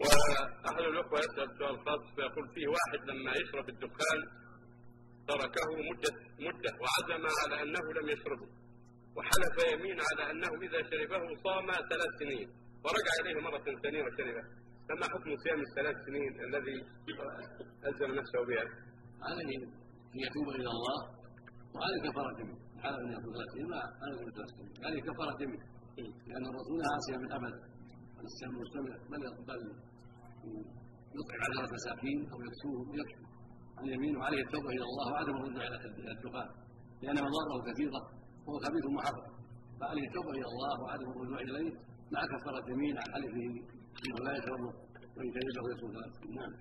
وأحد الأخوة يسأل سؤال خاص فيقول فيه واحد لما يشرب الدخان تركه مدة مدة وعزم على أنه لم يشربه وحلف يمين على أنه إذا شربه صام ثلاث سنين ورجع إليه مرة ثانية وشربه. فما حكم صيام الثلاث سنين الذي ألزم نفسه بها؟ عليه أن يتوب إلى الله وعليه كفارة منه. حلف أن يأخذ ثلاث سنين ما عليه كفارة منه. لأن الرسول عاصي من أبد. الصيام المستمر بل بل يطعم على المساكين أو يكسوهم ويكفي عن يمين وعليه التوبة إلى الله وعدم الرجوع إلى الدخان لأن مضاره كثيرة وهو خبيث محرم فعليه التوبة إلى الله وعدم الرجوع إليه مع كفارة يمين عن حلفه إنه لا يشربه كان يشرب يصوم ثلاث نعم.